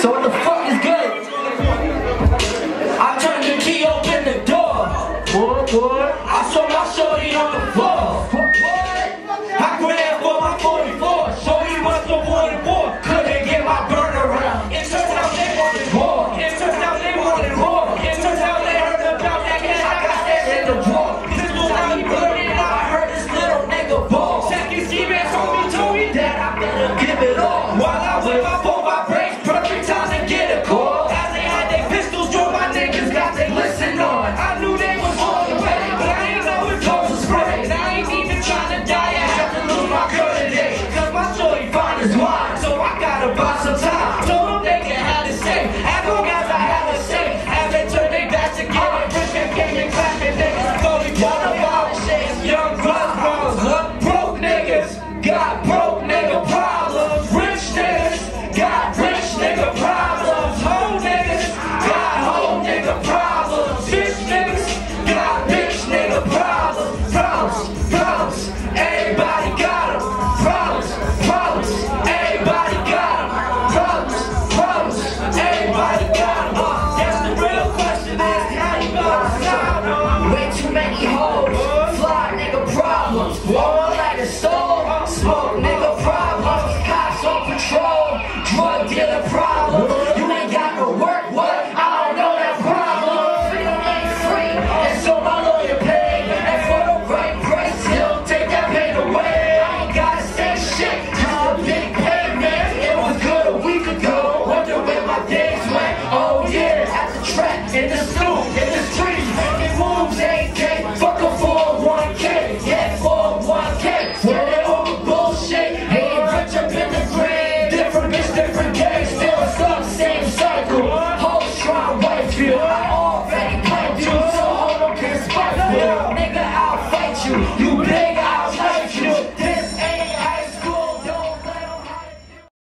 So what the fuck is good? I turned the key, open the door. Boy, boy. I saw my shorty on the floor. I grabbed for my 44. Shorty was the one war. Couldn't get my burn around. It turns out they wanted war. It turns out they wanted war. It turns out they heard about that cat. I got that in the drawer. Way too many hoes. Fly nigga problems. All like a stove. Smoke nigga problems. Cops on patrol. Drug dealer problems. You ain't got no work. What? I don't know that problem. Freedom ain't free. And so my lawyer paid. And for the right price, he'll take that pain away. I ain't gotta say shit. Just a big payment. It was good a week ago. Wonder where my days went. Oh yeah, at the track, in the stoop,